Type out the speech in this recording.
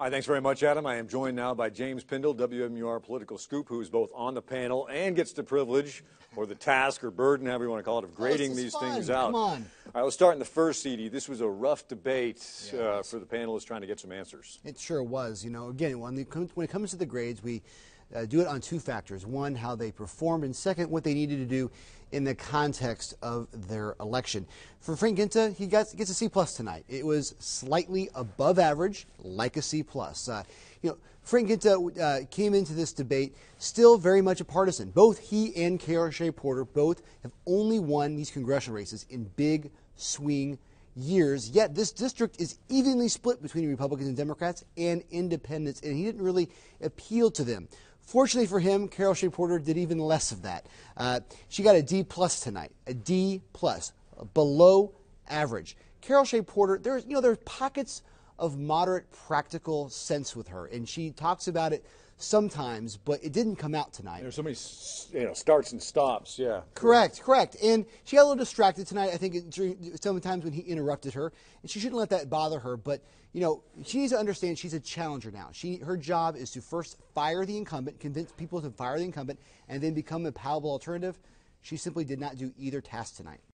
Hi, thanks very much, Adam. I am joined now by James Pindell, WMUR Political Scoop, who is both on the panel and gets the privilege or the task or burden, however you want to call it, of grading oh, these fun. things out. Come on. All right, let's start in the first CD. This was a rough debate uh, for the panelists trying to get some answers. It sure was. You know, again, when, the, when it comes to the grades, we uh, do it on two factors. One, how they performed, and second, what they needed to do in the context of their election. For Frank Guinta, he got, gets a C plus tonight. It was slightly above average, like a C plus. Uh, you know, Frank Guinta uh, came into this debate still very much a partisan. Both he and Shea Porter both have only won these congressional races in big swing years. Yet this district is evenly split between Republicans and Democrats and independents, and he didn't really appeal to them. Fortunately for him, Carol Shea Porter did even less of that. Uh, she got a D plus tonight, a D plus, below average. Carol Shea Porter, there's you know there's pockets of moderate practical sense with her, and she talks about it sometimes, but it didn't come out tonight. There's so many you know, starts and stops, yeah. Correct, correct. And she got a little distracted tonight, I think, during sometimes when he interrupted her, and she shouldn't let that bother her. But, you know, she needs to understand she's a challenger now. She Her job is to first fire the incumbent, convince people to fire the incumbent, and then become a palatable alternative. She simply did not do either task tonight.